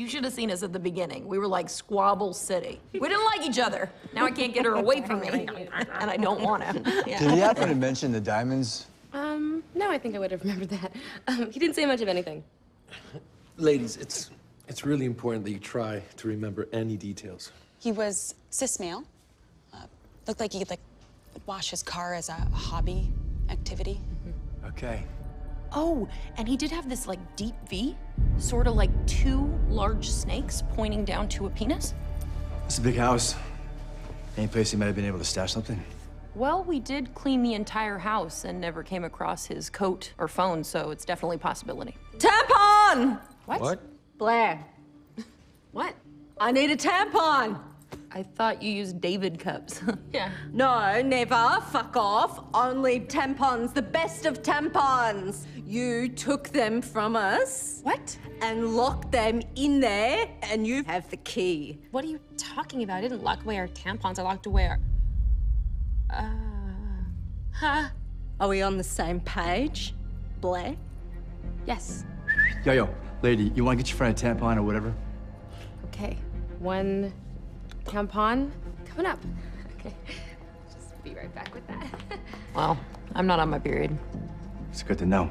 You should have seen us at the beginning. We were like Squabble City. We didn't like each other. Now I can't get her away from me, and I don't want to. Did he happen to mention the diamonds? Um, no, I think I would have remembered that. Um, he didn't say much of anything. Ladies, it's it's really important that you try to remember any details. He was cis male. Uh, looked like he like would wash his car as a hobby activity. Okay. Oh, and he did have this like deep V, sort of like two large snakes pointing down to a penis. It's a big house. Any place he might have been able to stash something? Well, we did clean the entire house and never came across his coat or phone, so it's definitely a possibility. Tampon! What? What? Blair. what? I need a tampon. I thought you used Diva cups. Yeah. No, never. Fuck off. Only tampons, the best of tampons. You took them from us What? and locked them in there, and you have the key. What are you talking about? I didn't lock away our tampons. I locked away our. Uh. Huh? Are we on the same page, Blair? Yes. Yo, yo, lady, you want to get your friend a tampon or whatever? Okay. One tampon coming up. Okay. Just be right back with that. well, I'm not on my period. It's good to know.